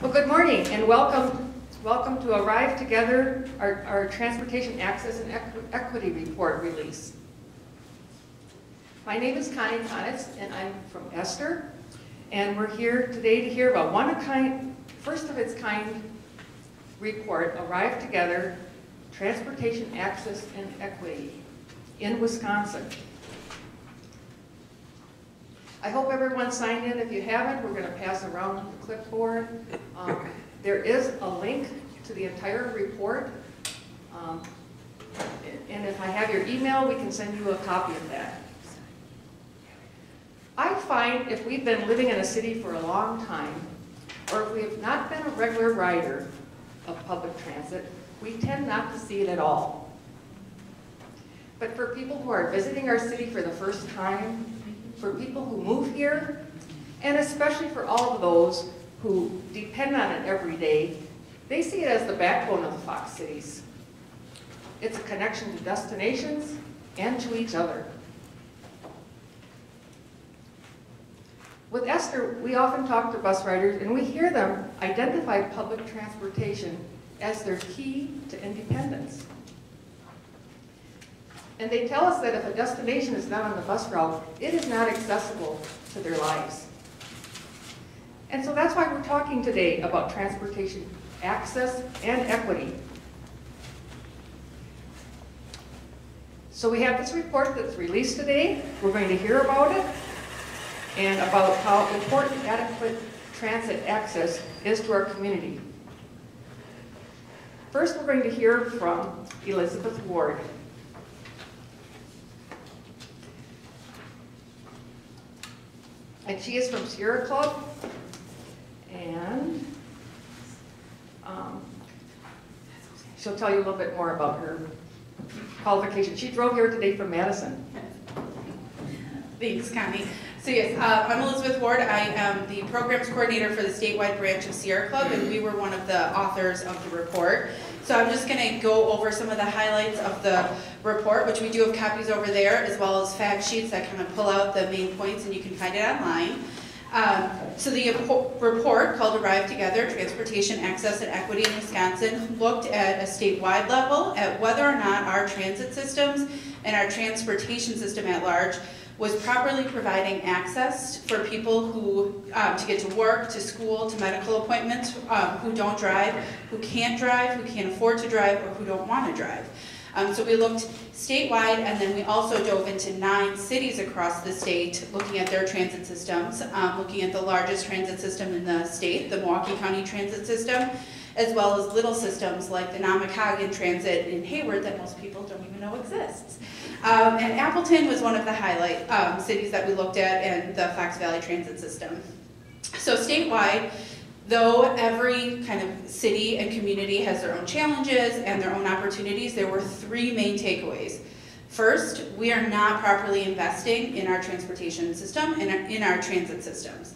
Well, good morning and welcome, welcome to Arrive Together, our, our Transportation Access and Equi- Equity Report release. My name is Connie Conitz and I'm from Esther. And we're here today to hear about one of kind, first of its kind report, Arrive Together, Transportation Access and Equity in Wisconsin. I hope everyone signed in. If you haven't, we're going to pass around the clipboard. Um, There is a link to the entire report. Um, And if I have your email, we can send you a copy of that. I find if we've been living in a city for a long time, or if we have not been a regular rider of public transit, we tend not to see it at all. But for people who are visiting our city for the first time, for people who move here, and especially for all of those who depend on it every day, they see it as the backbone of the Fox cities. It's a connection to destinations and to each other. With Esther, we often talk to bus riders and we hear them identify public transportation as their key to independence. And they tell us that if a destination is not on the bus route, it is not accessible to their lives. And so that's why we're talking today about transportation access and equity. So we have this report that's released today. We're going to hear about it and about how important adequate transit access is to our community. First, we're going to hear from Elizabeth Ward. And she is from Sierra Club. And um, she'll tell you a little bit more about her qualifications. She drove here today from Madison. Thanks, Connie. So yes, uh, I'm Elizabeth Ward. I am the programs coordinator for the statewide branch of Sierra Club, and we were one of the authors of the report. So I'm just going to go over some of the highlights of the report, which we do have copies over there, as well as fact sheets that kind of pull out the main points, and you can find it online. Um, so the report called Arrive Together, Transportation Access and Equity in Wisconsin looked at a statewide level at whether or not our transit systems and our transportation system at large was properly providing access for people who, um, to get to work, to school, to medical appointments, um, who don't drive, who can't drive, who can't afford to drive, or who don't want to drive. Um, so we looked statewide, and then we also dove into nine cities across the state, looking at their transit systems, um, looking at the largest transit system in the state, the Milwaukee County Transit System, as well as little systems like the Namekagon Transit in Hayward that most people don't even know exists. Um, and Appleton was one of the highlight um, cities that we looked at, and the Fox Valley Transit System. So statewide, though every kind of city and community has their own challenges and their own opportunities, there were three main takeaways. First, we are not properly investing in our transportation system and in our transit systems.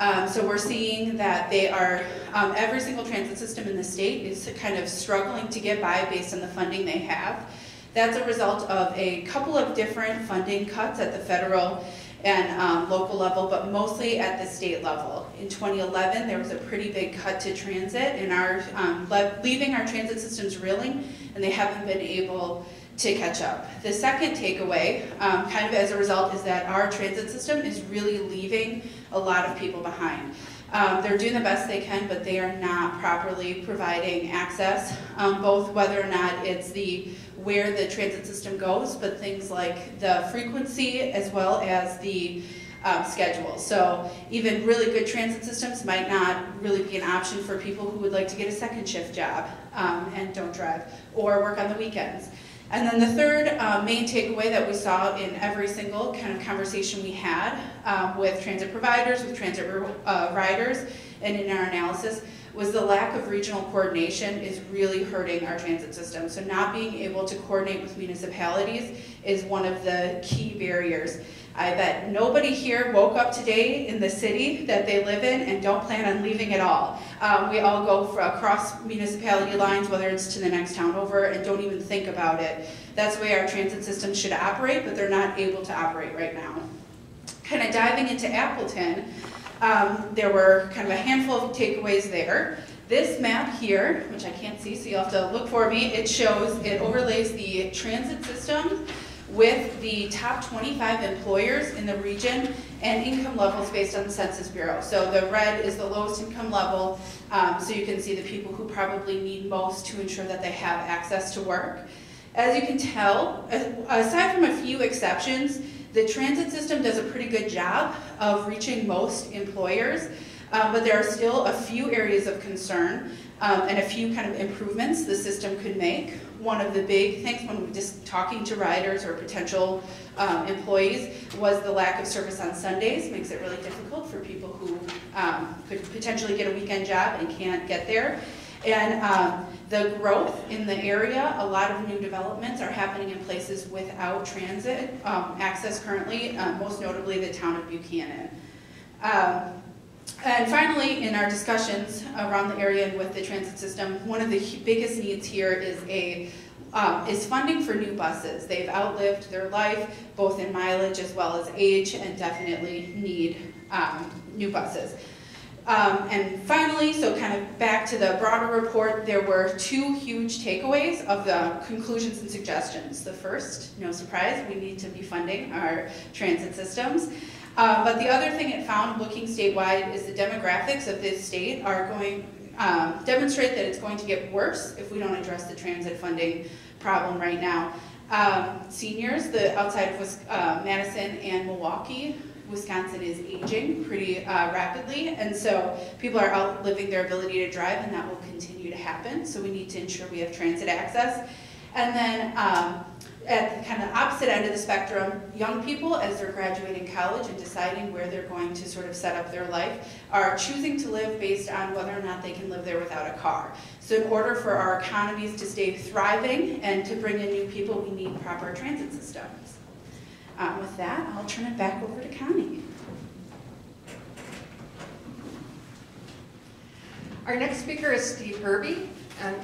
Um, so we're seeing that they are, um, every single transit system in the state is kind of struggling to get by based on the funding they have. That's a result of a couple of different funding cuts at the federal and um, local level, but mostly at the state level. In 2011, there was a pretty big cut to transit and our, um, leaving our transit systems reeling, and they haven't been able to catch up. The second takeaway, um, kind of as a result, is that our transit system is really leaving a lot of people behind. Um, they're doing the best they can, but they are not properly providing access, um, both whether or not it's the where the transit system goes, but things like the frequency as well as the um, schedule. So even really good transit systems might not really be an option for people who would like to get a second shift job um, and don't drive or work on the weekends. And then the third uh, main takeaway that we saw in every single kind of conversation we had um, with transit providers, with transit uh, riders, and in our analysis was the lack of regional coordination is really hurting our transit system. So not being able to coordinate with municipalities is one of the key barriers. I bet nobody here woke up today in the city that they live in and don't plan on leaving at all. Um, we all go across municipality lines, whether it's to the next town over, and don't even think about it. That's the way our transit system should operate, but they're not able to operate right now. Kind of diving into Appleton, Um, there were kind of a handful of takeaways there. This map here, which I can't see, so you'll have to look for me, it shows, it overlays the transit system with the top 25 employers in the region and income levels based on the Census Bureau. So the red is the lowest income level, um, so you can see the people who probably need most to ensure that they have access to work. As you can tell, aside from a few exceptions, the transit system does a pretty good job of reaching most employers, um, but there are still a few areas of concern um, and a few kind of improvements the system could make. One of the big things when we're just talking to riders or potential um, employees was the lack of service on Sundays. Makes it really difficult for people who um, could potentially get a weekend job and can't get there. And um, the growth in the area, a lot of new developments are happening in places without transit um, access currently, uh, most notably the town of Buchanan. Um, and finally, in our discussions around the area and with the transit system, one of the biggest needs here is a um, is funding for new buses. They've outlived their life, both in mileage as well as age, and definitely need um, new buses. Um, and finally, so kind of back to the broader report, there were two huge takeaways of the conclusions and suggestions. The first, no surprise, we need to be funding our transit systems. Uh, but the other thing it found looking statewide is the demographics of this state are going, um, demonstrate that it's going to get worse if we don't address the transit funding problem right now. Um, seniors, the outside of uh, Madison and Milwaukee, Wisconsin is aging pretty uh, rapidly, and so people are outliving their ability to drive, and that will continue to happen. So we need to ensure we have transit access. And then um, at the kind of opposite end of the spectrum, young people, as they're graduating college and deciding where they're going to sort of set up their life, are choosing to live based on whether or not they can live there without a car. So in order for our economies to stay thriving and to bring in new people, we need proper transit systems. Um, with that, I'll turn it back over to Connie. Our next speaker is Steve Herbie, and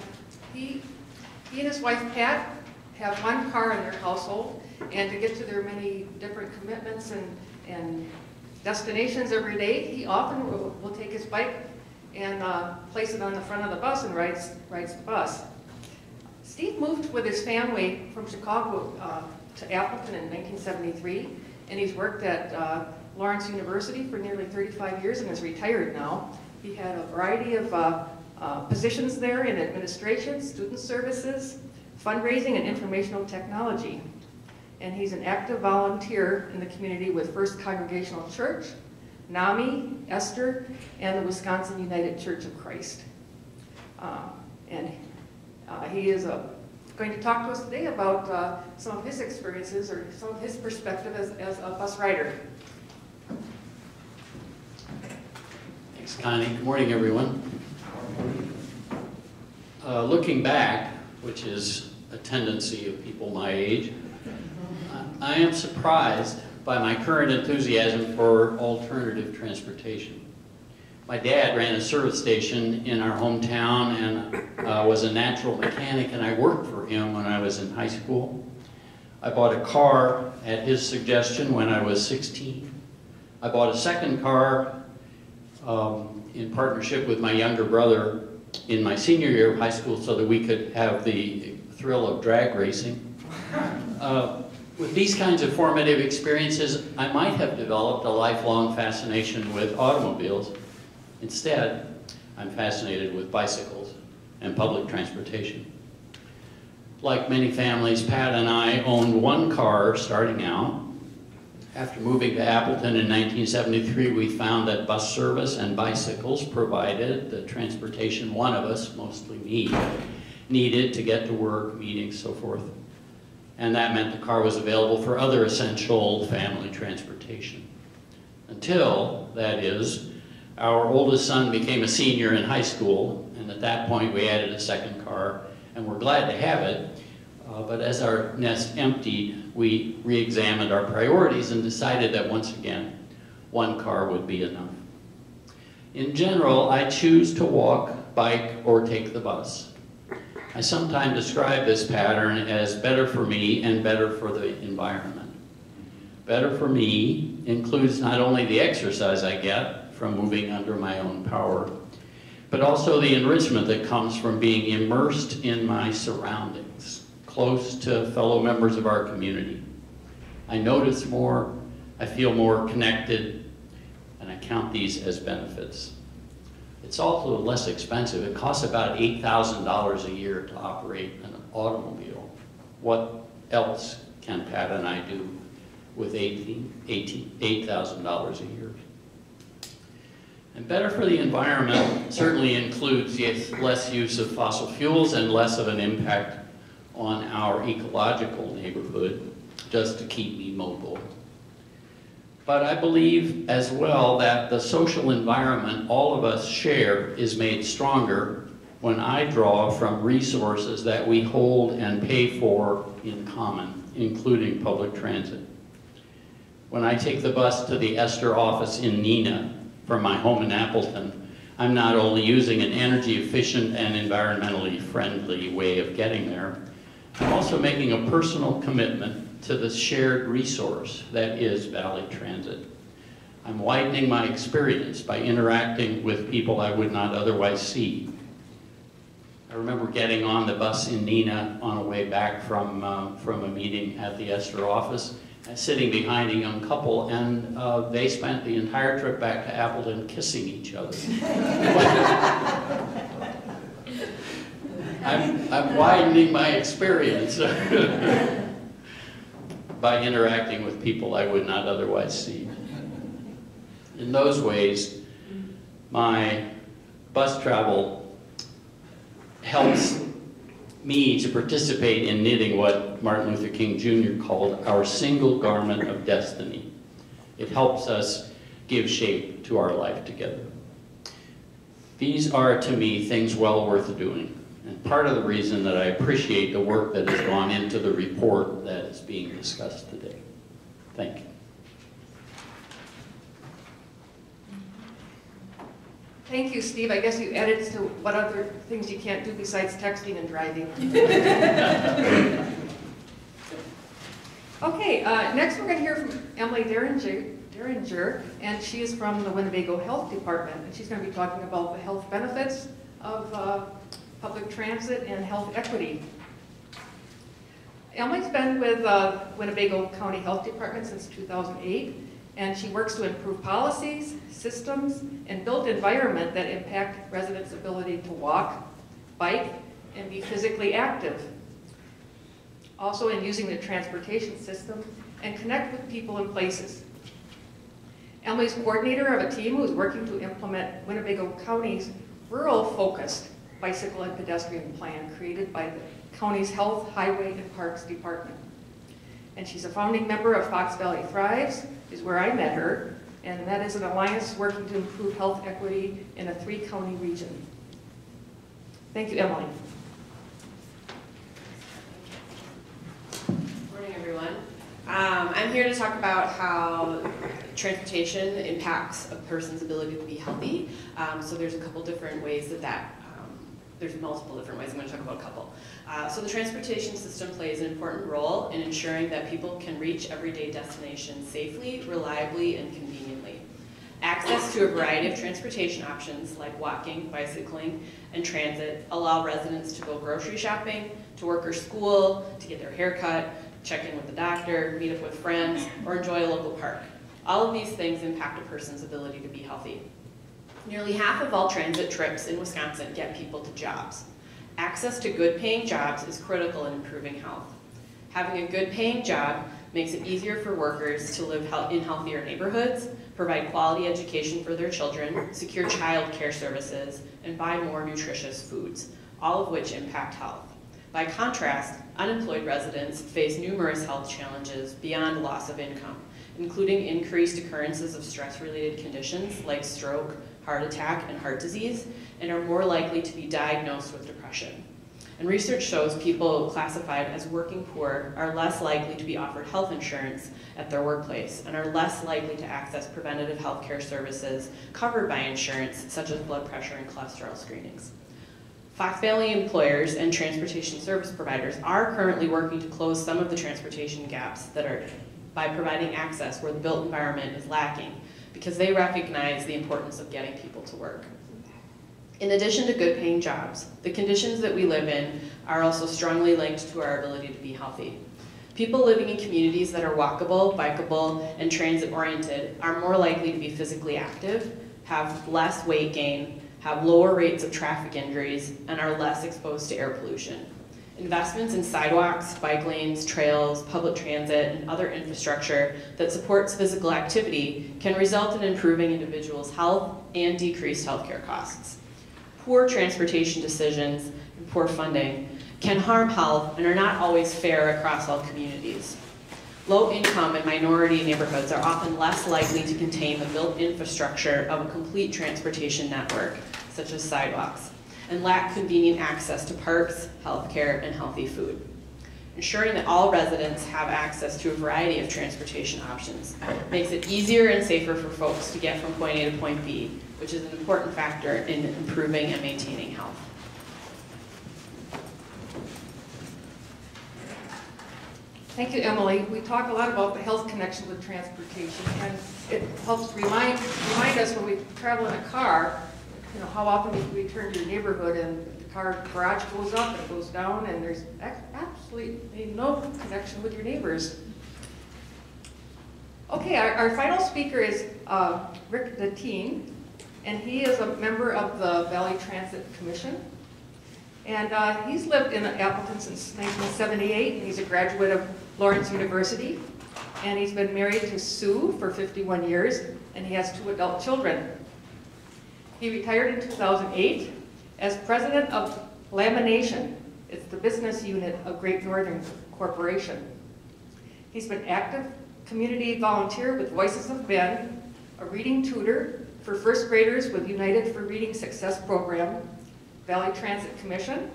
he, he and his wife Pat have one car in their household, and to get to their many different commitments and, and destinations every day, he often will, will take his bike and uh, place it on the front of the bus and rides, rides the bus. Steve moved with his family from Chicago uh, to Appleton in 1973, and he's worked at uh, Lawrence University for nearly 35 years and is retired now. He had a variety of uh, uh, positions there in administration, student services, fundraising and informational technology. And he's an active volunteer in the community with First Congregational Church, NAMI, Esther, and the Wisconsin United Church of Christ. Uh, and uh, he is uh, going to talk to us today about uh, some of his experiences or some of his perspective as, as a bus rider. Thanks, Connie. Good morning, everyone. Uh, looking back, which is a tendency of people my age. I am surprised by my current enthusiasm for alternative transportation. My dad ran a service station in our hometown and uh, was a natural mechanic and I worked for him when I was in high school. I bought a car at his suggestion when I was 16. I bought a second car um, in partnership with my younger brother in my senior year of high school so that we could have the thrill of drag racing. Uh, with these kinds of formative experiences, I might have developed a lifelong fascination with automobiles. Instead, I'm fascinated with bicycles and public transportation. Like many families, Pat and I owned one car starting out. After moving to Appleton in 1973, we found that bus service and bicycles provided the transportation one of us, mostly me, needed to get to work, meetings, so forth. And that meant the car was available for other essential family transportation. Until, that is, our oldest son became a senior in high school, and at that point we added a second car, and we're glad to have it. Uh, but as our nest emptied, we re-examined our priorities and decided that once again, one car would be enough. In general, I choose to walk, bike, or take the bus. I sometimes describe this pattern as better for me and better for the environment. Better for me includes not only the exercise I get from moving under my own power, but also the enrichment that comes from being immersed in my surroundings, close to fellow members of our community. I notice more, I feel more connected, and I count these as benefits. It's also less expensive. It costs about $8,000 a year to operate an automobile. What else can Pat and I do with $18 $8,000 a year? And better for the environment certainly includes less use of fossil fuels and less of an impact on our ecological neighborhood, just to keep me mobile. But I believe as well that the social environment all of us share is made stronger when I draw from resources that we hold and pay for in common, including public transit. When I take the bus to the Esther office in Neenah from my home in Appleton, I'm not only using an energy efficient and environmentally friendly way of getting there, I'm also making a personal commitment to the shared resource that is Valley Transit. I'm widening my experience by interacting with people I would not otherwise see. I remember getting on the bus in Neenah on a way back from, uh, from a meeting at the Esther office, sitting behind a young couple, and uh, they spent the entire trip back to Appleton kissing each other. I'm, I'm widening my experience by interacting with people I would not otherwise see. In those ways, my bus travel helps me to participate in knitting what Martin Luther King Jr. called our single garment of destiny. It helps us give shape to our life together. These are, to me, things well worth doing. And part of the reason that I appreciate the work that has gone into the report that is being discussed today. Thank you. Thank you, Steve. I guess you added to what other things you can't do besides texting and driving. Okay, uh, next we're going to hear from Emily Derringer, Derringer, and she is from the Winnebago Health Department, and she's going to be talking about the health benefits of uh, public transit and health equity. Emily's been with uh, Winnebago County Health Department since 2008, and she works to improve policies, systems, and build environment that impact residents' ability to walk, bike, and be physically active. Also in using the transportation system and connect with people and places. Emily's coordinator of a team who is working to implement Winnebago County's rural-focused bicycle and pedestrian plan created by the county's Health, Highway, and Parks Department. And she's a founding member of Fox Valley Thrives, is where I met her, and that is an alliance working to improve health equity in a three-county region. Thank you, Emily. Good Morning, everyone. Um, I'm here to talk about how transportation impacts a person's ability to be healthy. Um, so there's a couple different ways that that there's multiple different ways. I'm going to talk about a couple. Uh, so the transportation system plays an important role in ensuring that people can reach everyday destinations safely, reliably, and conveniently. Access to a variety of transportation options like walking, bicycling, and transit allow residents to go grocery shopping, to work or school, to get their hair cut, check in with the doctor, meet up with friends, or enjoy a local park. All of these things impact a person's ability to be healthy. Nearly half of all transit trips in Wisconsin get people to jobs. Access to good paying jobs is critical in improving health. Having a good paying job makes it easier for workers to live in healthier neighborhoods, provide quality education for their children, secure child care services, and buy more nutritious foods, all of which impact health. By contrast, unemployed residents face numerous health challenges beyond loss of income, including increased occurrences of stress-related conditions like stroke, heart attack, and heart disease, and are more likely to be diagnosed with depression. And research shows people classified as working poor are less likely to be offered health insurance at their workplace and are less likely to access preventative health care services covered by insurance, such as blood pressure and cholesterol screenings. Fox Valley employers and transportation service providers are currently working to close some of the transportation gaps that are by providing access where the built environment is lacking because they recognize the importance of getting people to work. In addition to good paying jobs, the conditions that we live in are also strongly linked to our ability to be healthy. People living in communities that are walkable, bikeable, and transit oriented are more likely to be physically active, have less weight gain, have lower rates of traffic injuries, and are less exposed to air pollution. Investments in sidewalks, bike lanes, trails, public transit, and other infrastructure that supports physical activity can result in improving individuals' health and decreased healthcare costs. Poor transportation decisions and poor funding can harm health and are not always fair across all communities. Low income and minority neighborhoods are often less likely to contain the built infrastructure of a complete transportation network, such as sidewalks, and lack convenient access to parks, healthcare, and healthy food. Ensuring that all residents have access to a variety of transportation options makes it easier and safer for folks to get from point A to point B, which is an important factor in improving and maintaining health. Thank you, Emily. We talk a lot about the health connection with transportation, and it helps remind, remind us when we travel in a car, you know, how often we return to your neighborhood and the car garage goes up and goes down, and there's absolutely no connection with your neighbors. Okay, our, our final speaker is uh, Rick Deteen, and he is a member of the Valley Transit Commission. And uh, he's lived in Appleton since 1978, and he's a graduate of Lawrence University. And he's been married to Sue for 51 years, and he has two adult children. He retired in 2008 as president of Lamination. It's the business unit of Great Northern Corporation. He's been active community volunteer with Voices of Ben, a reading tutor for first graders with United for Reading Success Program, Valley Transit Commission,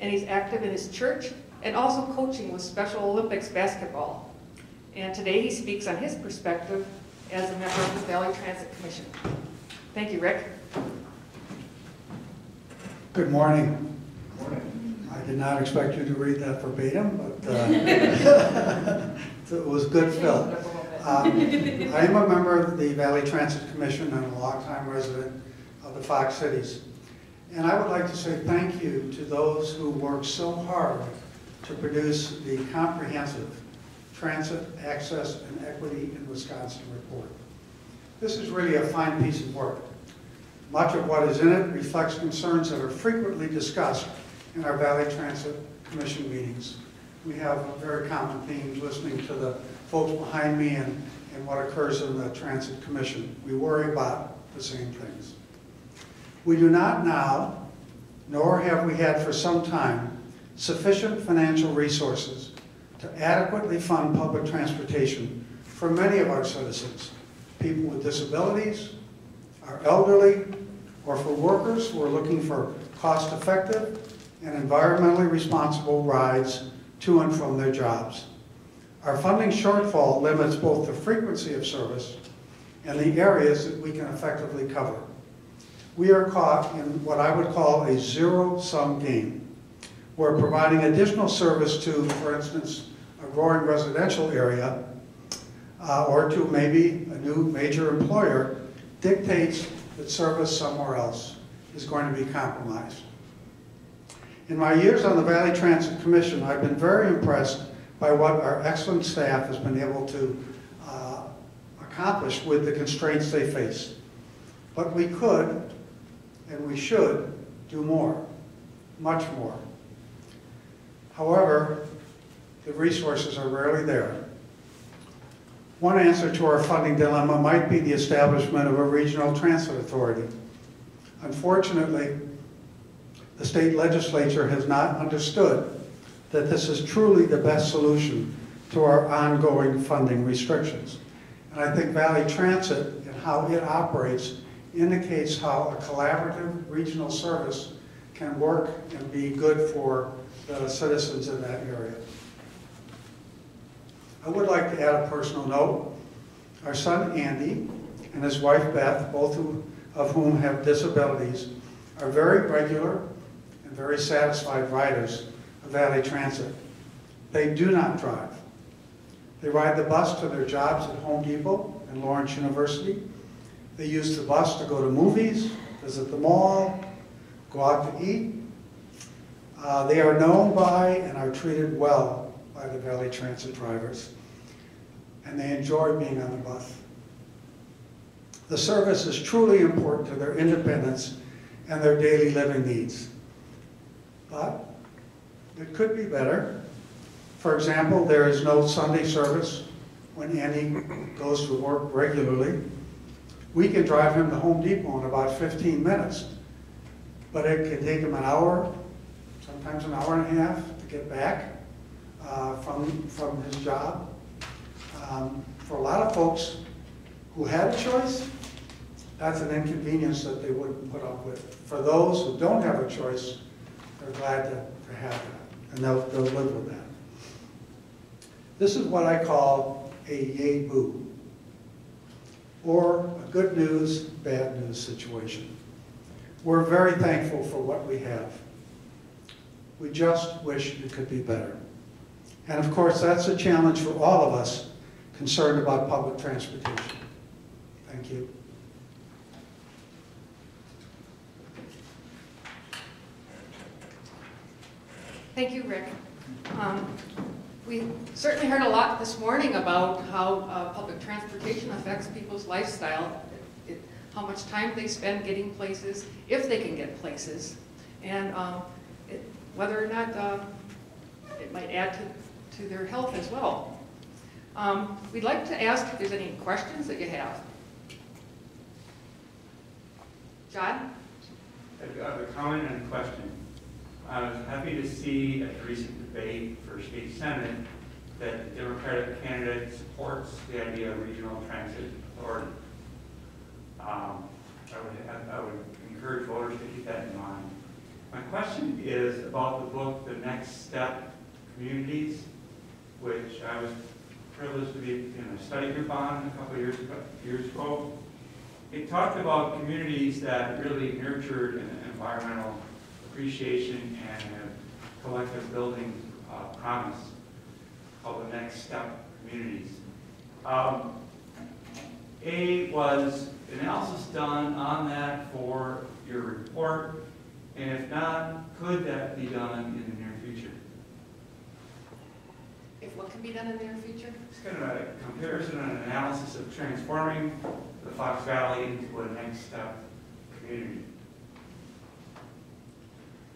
and he's active in his church and also coaching with Special Olympics basketball. And today he speaks on his perspective as a member of the Valley Transit Commission. Thank you, Rick. Good morning. I did not expect you to read that verbatim, but uh, it was good fill. Um, I am a member of the Valley Transit Commission and a longtime resident of the Fox Cities. And I would like to say thank you to those who worked so hard to produce the comprehensive Transit Access and Equity in Wisconsin report. This is really a fine piece of work. Much of what is in it reflects concerns that are frequently discussed in our Valley Transit Commission meetings. We have very common themes listening to the folks behind me and, and what occurs in the Transit Commission. We worry about the same things. We do not now, nor have we had for some time, sufficient financial resources to adequately fund public transportation for many of our citizens, people with disabilities, our elderly, or for workers who are looking for cost-effective and environmentally responsible rides to and from their jobs. Our funding shortfall limits both the frequency of service and the areas that we can effectively cover. We are caught in what I would call a zero-sum game. We're providing additional service to, for instance, a growing residential area, uh, or to maybe a new major employer dictates that service somewhere else is going to be compromised. In my years on the Valley Transit Commission, I've been very impressed by what our excellent staff has been able to uh, accomplish with the constraints they face. But we could, and we should, do more, much more. However, the resources are rarely there. One answer to our funding dilemma might be the establishment of a regional transit authority. Unfortunately, the state legislature has not understood that this is truly the best solution to our ongoing funding restrictions. And I think Valley Transit and how it operates indicates how a collaborative regional service can work and be good for the citizens in that area. I would like to add a personal note. Our son Andy and his wife Beth, both of whom have disabilities, are very regular and very satisfied riders of Valley Transit. They do not drive. They ride the bus to their jobs at Home Depot and Lawrence University, They use the bus to go to movies, visit the mall, go out to eat. Uh, They are known by and are treated well by the Valley Transit drivers, and they enjoy being on the bus. The service is truly important to their independence and their daily living needs. But it could be better. For example, there is no Sunday service when Andy goes to work regularly. We can drive him to Home Depot in about 15 minutes, but it can take him an hour, sometimes an hour and a half to get back uh, from, from his job. Um, For a lot of folks who had a choice, that's an inconvenience that they wouldn't put up with. For those who don't have a choice, they're glad to, to have that, and they'll, they'll live with that. This is what I call a yay boo, or a good news, bad news situation. We're very thankful for what we have. We just wish it could be better. And of course, that's a challenge for all of us concerned about public transportation. Thank you. Thank you, Rick. Um, We certainly heard a lot this morning about how uh, public transportation affects people's lifestyle, it- how much time they spend getting places, if they can get places, and um, it- whether or not uh, it might add to, to their health as well. Um, We'd like to ask if there's any questions that you have. John? I have a comment and a question. I was happy to see at the recent debate for state senate that the Democratic candidate supports the idea of regional transit authority. Um, I would, I would encourage voters to keep that in mind. My question is about the book, The Next Step Communities, which I was privileged to be in a study group on a couple years ago, years ago. It talked about communities that really nurtured an environmental appreciation and a collective building uh, promise called the Next Step Communities. Um, A, was analysis done on that for your report? And if not, could that be done in the near future? If what can be done in the near future? It's kind of a comparison and analysis of transforming the Fox Valley into a next step community.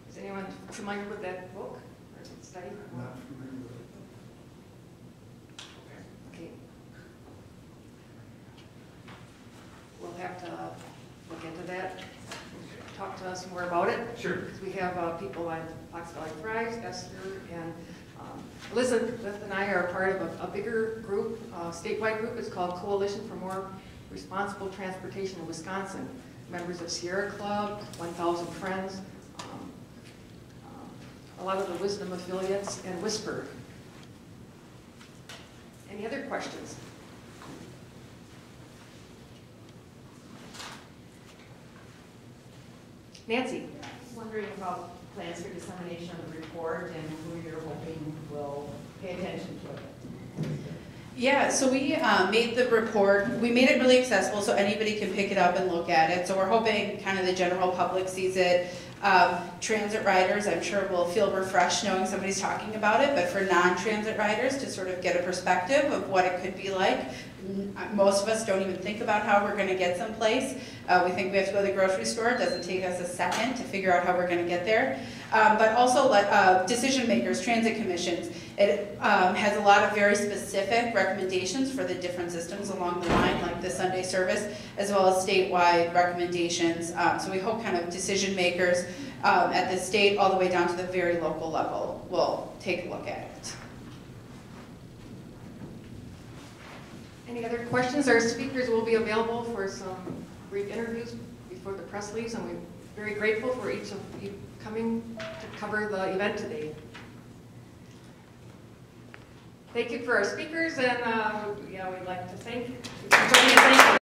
Is anyone familiar with that book or study? Not familiar with it. Okay. We'll have to look into that, talk to us more about it. Sure. Because we have uh, people on Fox Valley Thrives, Esther, and um, Elizabeth and I are part of a- a bigger group, uh, statewide group. It's called Coalition for More Responsible Transportation in Wisconsin. Members of Sierra Club, 1,000 Friends, um, um, a lot of the Wisdom affiliates, and WISPIRG. Any other questions? Nancy? Wondering about plans for dissemination of the report and who you're hoping will pay attention to it. Yeah, so we uh, made the report, we made it really accessible so anybody can pick it up and look at it. So we're hoping kind of the general public sees it. Um, Transit riders, I'm sure will feel refreshed knowing somebody's talking about it, but for non-transit riders to sort of get a perspective of what it could be like. Most of us don't even think about how we're gonna get someplace. Uh, We think we have to go to the grocery store, it doesn't take us a second to figure out how we're gonna get there. Um, But also let, uh, decision makers, transit commissions, it um, has a lot of very specific recommendations for the different systems along the line, like the Sunday service, as well as statewide recommendations. Um, So we hope kind of decision makers um, at the state, all the way down to the very local level, will take a look at it. Any other questions? Our speakers will be available for some brief interviews before the press leaves, and we're very grateful for each of you coming to cover the event today. Thank you for our speakers, and, uh, yeah, we'd like to thank,